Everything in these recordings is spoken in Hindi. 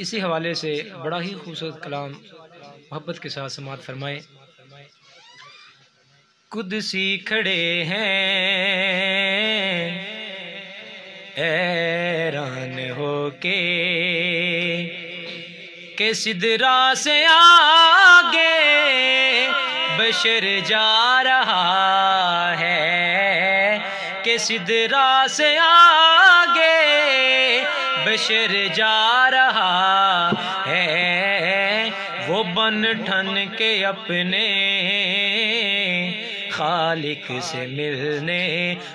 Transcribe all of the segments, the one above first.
इसी हवाले से बड़ा ही खूबसूरत कलाम मोहब्बत के साथ समात फरमाए। खुद सी खड़े हैं ऐरान हो के के सिदरा से आगे बशर जा रहा है, के सिदरा से आगे बशर जा रहा है वो बन ठन के अपने खालिक से मिलने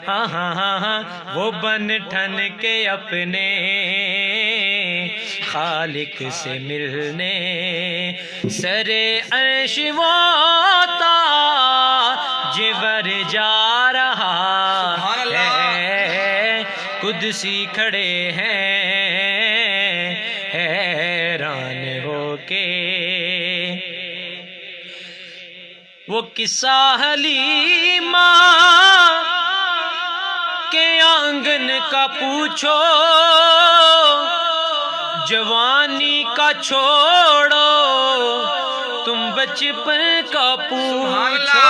हाँ हाँ हाँ हाँ वो बन ठन के अपने खालिक से मिलने। सरे अर्श वो जिवर जा रहा है खुद सी खड़े हैं हैरान होके। वो किस्सा हलीमा के आँगन का पूछो, जवानी का छोड़ो, तुम बचपन का पूछो,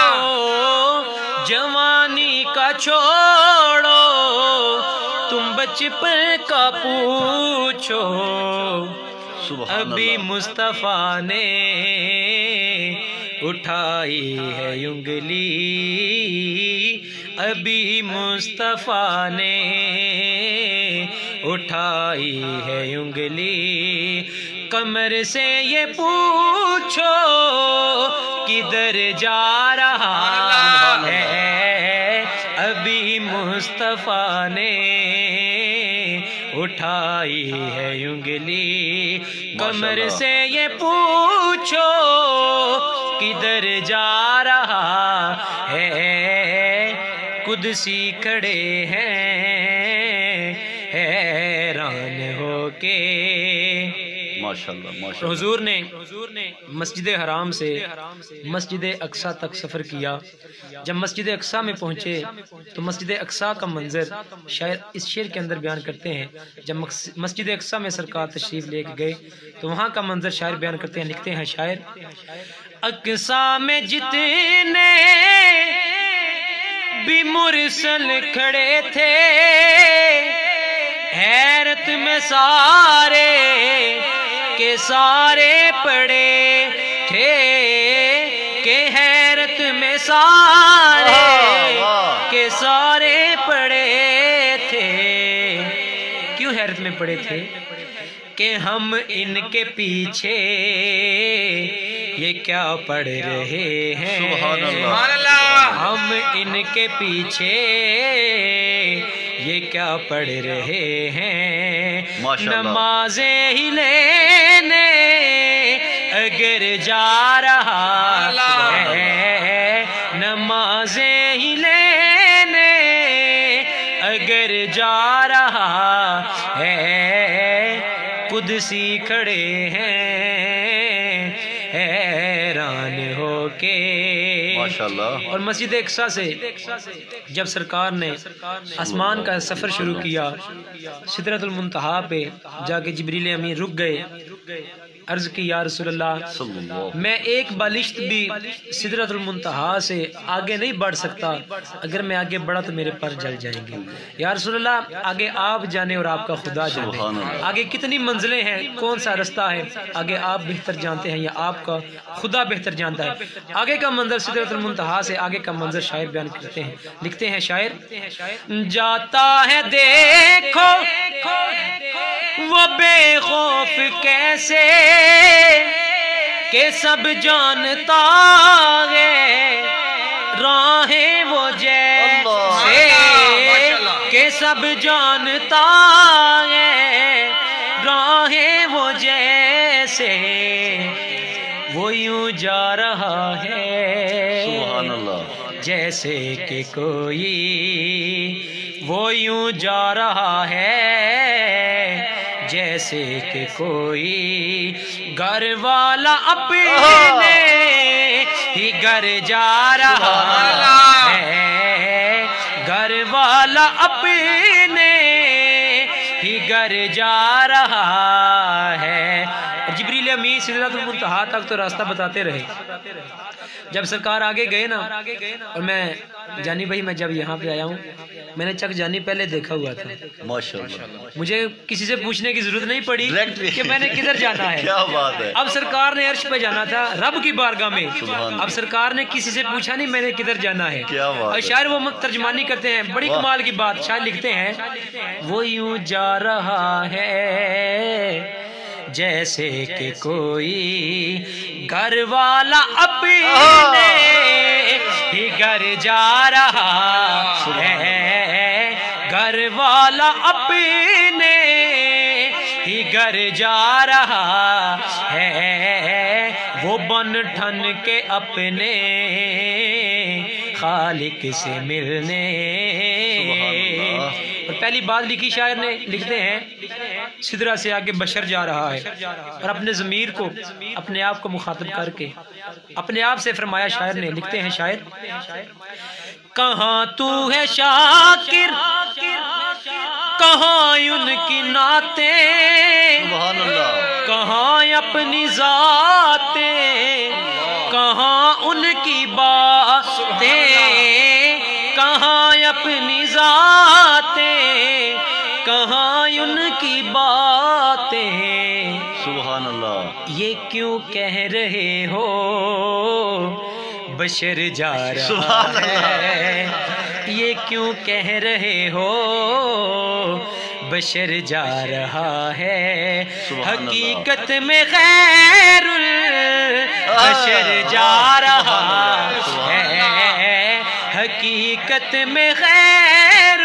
जवानी का छोड़ो तुम बचपन का पूछो। अभी मुस्तफ़ा ने उठाई है उंगली। अभी मुस्तफ़ा ने उठाई है उंगली। कमर से ये पूछो किधर जा रहा है? अभी मुस्तफ़ा ने उठाई है उंगली। कमर से ये पूछो किधर जा रहा है? खुद सी खड़े हैं हैरान होके। माशाल्लाह हुजूर ने मस्जिद हराम से मस्जिद अक्सा तक सफ़र किया। जब मस्जिद अक्सा में पहुँचे तो मस्जिद अक्सा का मंजर शायर इस शेर के अंदर बयान करते हैं। जब मस्जिद अक्सा में सरकार तशरीफ़ लेके गए तो वहाँ का मंजर शायर बयान करते हैं लिखते हैं शायर अक्सा में जितने भी मुरसल खड़े थे हैरत में सारे के सारे पड़े थे के हैरत में सारे के सारे पड़े थे। क्यों हैरत में पड़े थे? कि हम इनके पीछे ये क्या पढ़ रहे हैं? हम इनके पीछे ये क्या पढ़ रहे हैं? नमाजे ही लेने अगर जा रहा है। नमाजे ही लेने अगर जा रहा है। खुद सी खड़े हैं। होके माशाल्लाह। और मस्जिद एक्सा से जब सरकार ने आसमान का सफ़र शुरू किया, सिदरतुल मुंतहा पे जाके जबरील अमीर रुक गए। अर्ज़ की या रसोल्ला मैं एक बालिश्त भी सिदरतुल मुंतहा से आगे नहीं बढ़ सकता। अगर मैं आगे बढ़ा तो मेरे पर जल जाएँगे। या रसोल्ला आगे आप जाने और आपका खुदा जाने। आगे कितनी मंजिलें हैं कौन सा रास्ता है आगे आप बेहतर जानते हैं या आपका खुदा बेहतर जानता है। आगे का मंजर सिदरतुल मुंतहा से आगे का मंजर शायर बयान करते हैं। लिखते हैं शायर जाता है देखो वो बेखौफ कैसे के सब जानता है। राहें वो जैसे के सब जानता है। राहें वो जैसे वो यूँ जा रहा है। जैसे कि कोई वो यूँ जा रहा है। जैसे कि कोई घर वाला अपने ही घर जा रहा है। घर वाला अपने ही घर जा रहा है। जबरील अमीन सिदरतुल मुंतहा तक तो रास्ता बताते रहे। जब सरकार आगे गए ना और मैं जानी भाई मैं जब यहाँ पे आया हूँ मैंने चक जानी पहले देखा हुआ था। माशाल्लाह। मुझे किसी से पूछने की ज़रूरत नहीं पड़ी. कि मैंने किधर जाना है। क्या बात है। अब सरकार ने अर्श पे जाना था रब की बारगाह में। अब सरकार ने किसी से पूछा नहीं मैंने किधर जाना है। क्या बात और शायर वो तर्जमानी करते हैं बड़ी कमाल की बात शायर लिखते हैं वो यूँ जा रहा है जैसे कि कोई घर वाला अपने ही घर जा रहा है। घर वाला अपने ही घर जा रहा है। वो बन ठन के अपने खालिक से मिलने। और पहली बात लिखी शायर ने लिखते हैं सिदरा से आगे बशर जा रहा है। और अपने ज़मीर को अपने आप को मुखातब करके अपने आप से फरमाया शायर ने लिखते हैं शायर कहाँ तू है शाकिर? कहाँ उनकी नाते? कहाँ अपनी जाते? कहाँ उनकी बातें? कहाँ अपनी जाते? कहाँ उनकी बातें? अल्लाह ये क्यों कह रहे हो? बशर जा रहा है। ये क्यों कह रहे हो? बशर जा रहा है। हकीकत में खैर बशर जा रहा है। हकीकत में खैर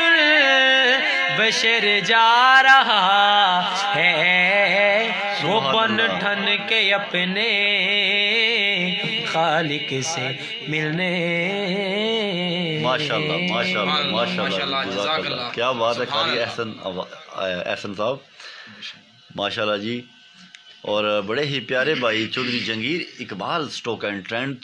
बशर जा रहा है। वो बन। ठन के अपने खालिक से मिलने माशाल्लाह माशाल्लाह माशाल्लाह, माशाल्लाह माशाल्लाह, जज़ाकल्लाह। जज़ाकल्लाह। क्या बात है कारी एहसन एहसन साहब माशाल्लाह जी और बड़े ही प्यारे भाई Chaudhary Jangir Iqbal stock and trend